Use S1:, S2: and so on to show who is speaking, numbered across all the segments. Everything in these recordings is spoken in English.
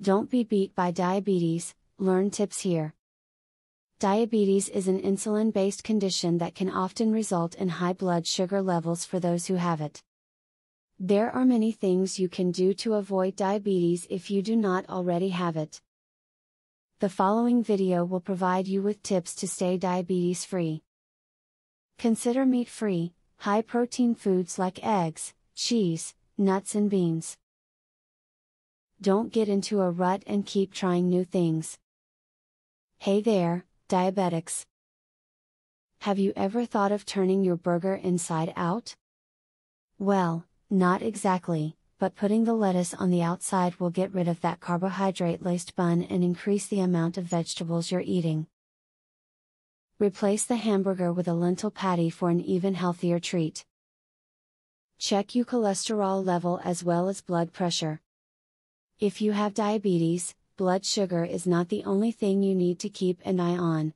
S1: Don't be beat by diabetes, learn tips here. Diabetes is an insulin based condition that can often result in high blood sugar levels for those who have it. There are many things you can do to avoid diabetes if you do not already have it. The following video will provide you with tips to stay diabetes free. Consider meat free, high protein foods like eggs, cheese, nuts, and beans. Don't get into a rut and keep trying new things. Hey there, diabetics. Have you ever thought of turning your burger inside out? Well, not exactly, but putting the lettuce on the outside will get rid of that carbohydrate laced bun and increase the amount of vegetables you're eating. Replace the hamburger with a lentil patty for an even healthier treat. Check your cholesterol level as well as blood pressure. If you have diabetes, blood sugar is not the only thing you need to keep an eye on.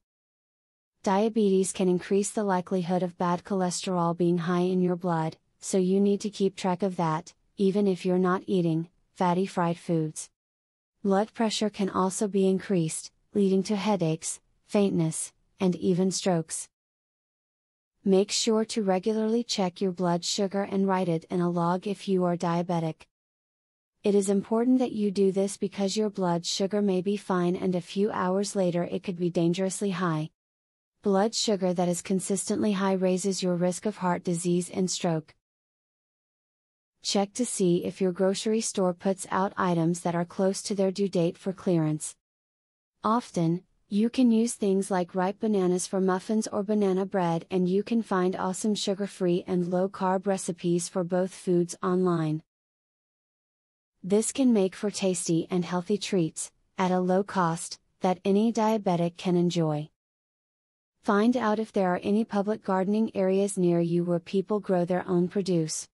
S1: Diabetes can increase the likelihood of bad cholesterol being high in your blood, so you need to keep track of that, even if you're not eating fatty fried foods. Blood pressure can also be increased, leading to headaches, faintness, and even strokes. Make sure to regularly check your blood sugar and write it in a log if you are diabetic. It is important that you do this because your blood sugar may be fine and a few hours later it could be dangerously high. Blood sugar that is consistently high raises your risk of heart disease and stroke. Check to see if your grocery store puts out items that are close to their due date for clearance. Often, you can use things like ripe bananas for muffins or banana bread, and you can find awesome sugar free and low carb recipes for both foods online. This can make for tasty and healthy treats, at a low cost, that any diabetic can enjoy. Find out if there are any public gardening areas near you where people grow their own produce.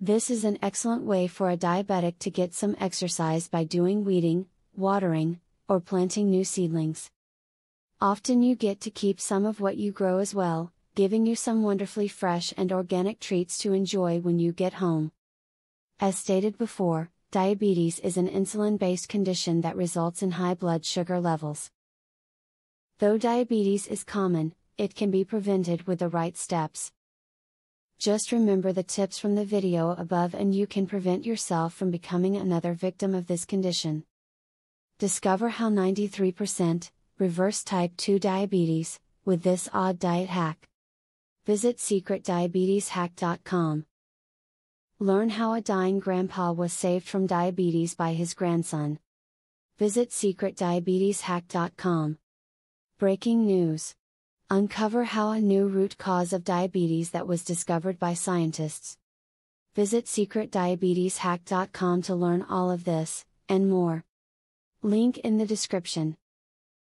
S1: This is an excellent way for a diabetic to get some exercise by doing weeding, watering, or planting new seedlings. Often you get to keep some of what you grow as well, giving you some wonderfully fresh and organic treats to enjoy when you get home. As stated before, diabetes is an insulin based condition that results in high blood sugar levels. Though diabetes is common, it can be prevented with the right steps. Just remember the tips from the video above and you can prevent yourself from becoming another victim of this condition. Discover how 93% reverse type 2 diabetes with this odd diet hack. Visit secretdiabeteshack.com. Learn how a dying grandpa was saved from diabetes by his grandson. Visit secretdiabeteshack.com. Breaking news. Uncover how a new root cause of diabetes that was discovered by scientists. Visit secretdiabeteshack.com to learn all of this, and more. Link in the description.